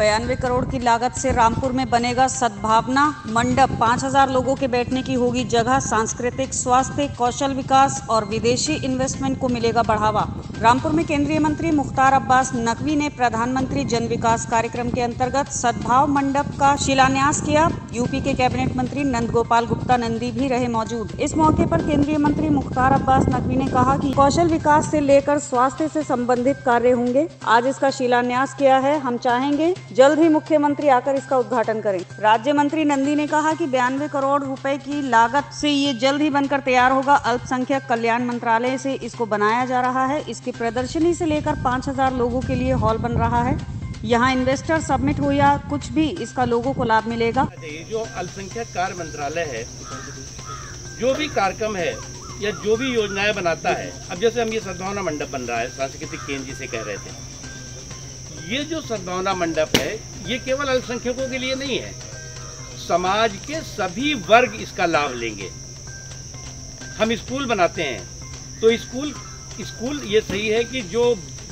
बयानवे करोड़ की लागत से रामपुर में बनेगा सद्भावना मंडप। 5000 लोगों के बैठने की होगी जगह, सांस्कृतिक स्वास्थ्य, कौशल विकास और विदेशी इन्वेस्टमेंट को मिलेगा बढ़ावा। रामपुर में केंद्रीय मंत्री मुख्तार अब्बास नकवी ने प्रधानमंत्री जन विकास कार्यक्रम के अंतर्गत सद्भाव मंडप का शिलान्यास किया। यूपी के कैबिनेट मंत्री नंद गोपाल गुप्ता नंदी भी रहे मौजूद। इस मौके पर केंद्रीय मंत्री मुख्तार अब्बास नकवी ने कहा कि कौशल विकास से लेकर स्वास्थ्य से संबंधित कार्य होंगे। आज इसका शिलान्यास किया है। हम चाहेंगे जल्द ही मुख्यमंत्री आकर इसका उद्घाटन करें। राज्य मंत्री नंदी ने कहा कि बयानवे करोड़ रुपए की लागत से ये जल्द ही बनकर तैयार होगा। अल्पसंख्यक कल्याण मंत्रालय से इसको बनाया जा रहा है। इसकी प्रदर्शनी से लेकर 5000 लोगों के लिए हॉल बन रहा है। यहाँ इन्वेस्टर सबमिट हो या कुछ भी, इसका लोगों को लाभ मिलेगा। जो अल्पसंख्यक कार्य मंत्रालय है, जो भी कार्यक्रम है, या जो भी योजनाएँ बनाता है, अब जैसे हम ये सद्भावना मंडप बन रहा है, सांस्कृतिक केंद्र जिसे कह रहे थे ये जो सद्भावना मंडप है, ये केवल अल्पसंख्यकों के लिए नहीं है। समाज के सभी वर्ग इसका लाभ लेंगे। हम स्कूल बनाते हैं तो स्कूल स्कूल ये सही है कि जो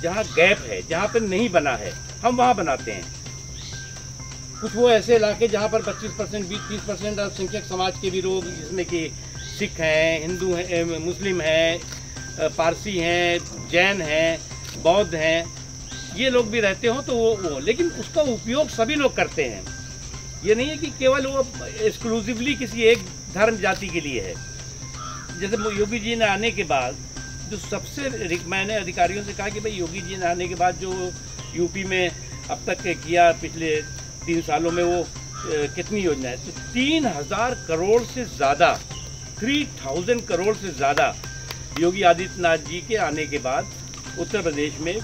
जहाँ गैप है, जहाँ पर नहीं बना है, हम वहाँ बनाते हैं। कुछ वो ऐसे इलाके जहाँ पर 25 परसेंट, बीस, तीस परसेंट अल्पसंख्यक समाज के भी लोग, जिसमें कि सिख हैं, हिंदू हैं, मुस्लिम हैं पारसी हैं, जैन हैं, बौद्ध हैं ये लोग भी रहते हो तो वो वो। लेकिन उसका उपयोग सभी लोग करते हैं। ये नहीं है कि केवल वो एक्सक्लूसिवली किसी एक धर्म जाति के लिए है। जैसे योगी जी ने आने के बाद जो सबसे मैंने अधिकारियों से कहा कि भाई योगी जी ने आने के बाद जो यूपी में अब तक किया पिछले तीन सालों में वो कितनी योजनाएँ तो तीन हज़ार करोड़ से ज़्यादा थ्री थाउज़ेंड करोड़ से ज़्यादा योगी आदित्यनाथ जी के आने के बाद उत्तर प्रदेश में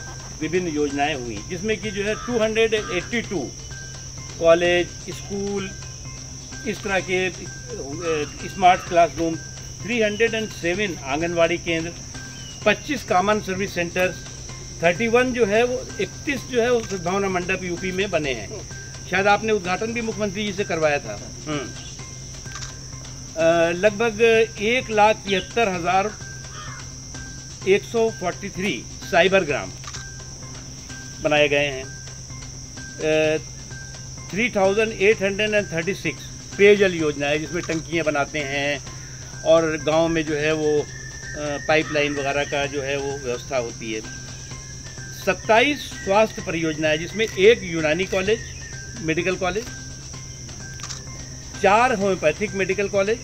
विभिन्न योजनाएँ हुई, जिसमें कि जो है 282 कॉलेज स्कूल इस तरह के स्मार्ट क्लासरूम 307 आंगनवाड़ी केंद्र 25 कॉमन सर्विस सेंटर्स 31 जो है वो 31 जो है वो सद्भावना मंडप यूपी में बने हैं। शायद आपने उद्घाटन भी मुख्यमंत्री जी से करवाया था। हम्म। लगभग एक लाख तिहत्तर हज़ार एक सौ फोर्टी थ्री साइबर ग्राम। बनाए गए हैं। Three thousand eight hundred and thirty six पेयजल योजना है, जिसमें टंकियाँ बनाते हैं और गाँव में जो है वो पाइपलाइन वगैरह का जो है वो व्यवस्था होती है। सत्ताईस स्वास्थ्य परियोजना है, जिसमें एक यूनानी कॉलेज, मेडिकल कॉलेज, चार होम्योपैथिक मेडिकल कॉलेज,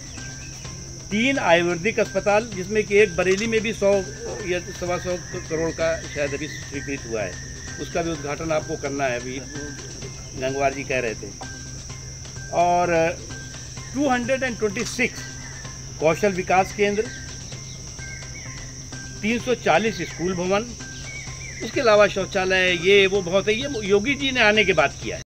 तीन आयुर्वेदिक अस्पताल, जिसमें कि एक बरेली में भी सौ या सवा सौ करोड़ का शायद अभी स्वीकृत हुआ है। उसका भी उद्घाटन आपको करना है अभी, गंगवार जी कह रहे थे। और 226 कौशल विकास केंद्र 340 स्कूल भवन, उसके अलावा शौचालय, ये वो बहुत है, ये योगी जी ने आने के बाद किया है।